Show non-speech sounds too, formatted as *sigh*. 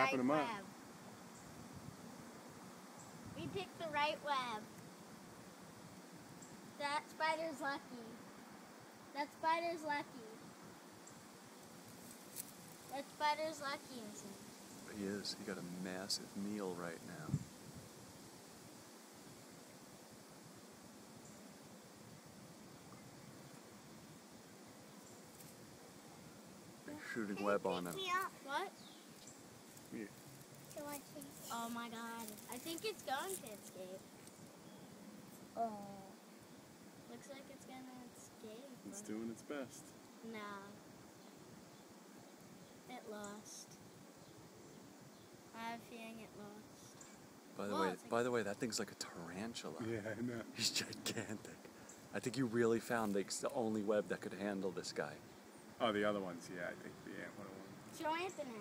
Wrapping them up. web. We picked the right web. That spider's lucky. That spider's lucky. That spider's lucky, isn't it? He is. He got a massive meal right now. They're shooting web on him. What? Yeah. Oh my god. I think it's going to escape. Oh. Looks like it's gonna escape. It's doing its best. No. It lost. I have a feeling it lost. By the Well, way, like- by the way, that thing's like a tarantula. Yeah, I know. *laughs* He's gigantic. I think you really found the, the only web that could handle this guy. Oh, the other ones, yeah, I think the ant one. Show Anthony.